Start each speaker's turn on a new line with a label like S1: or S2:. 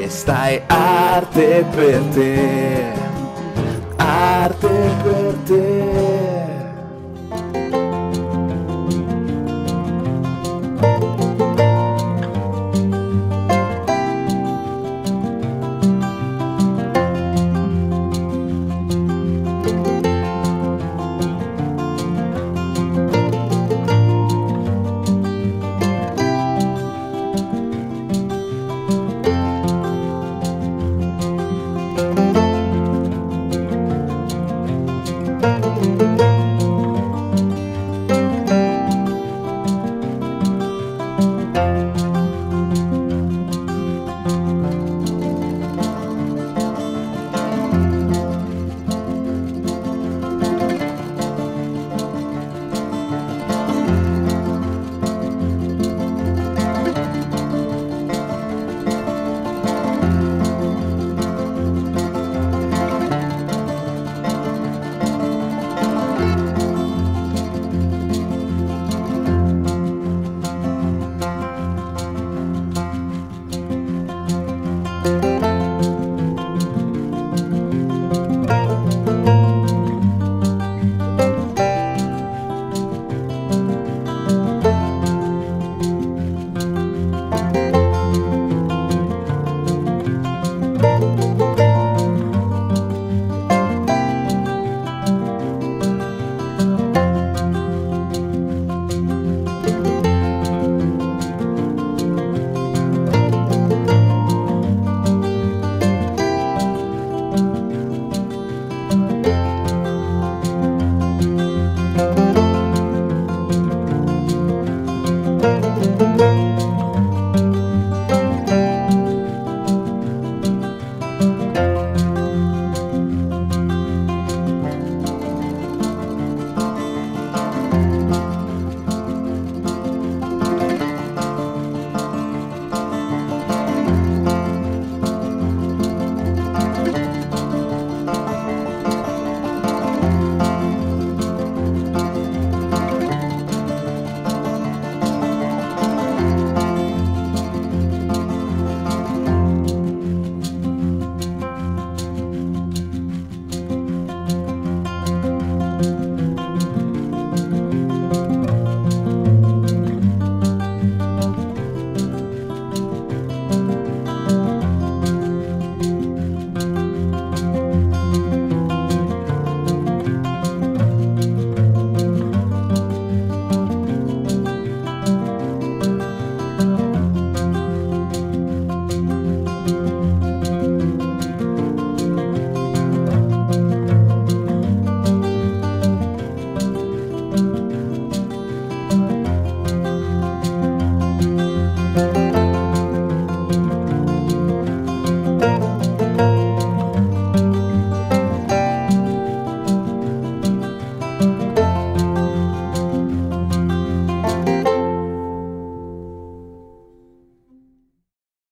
S1: questa è arte per te, arte per te.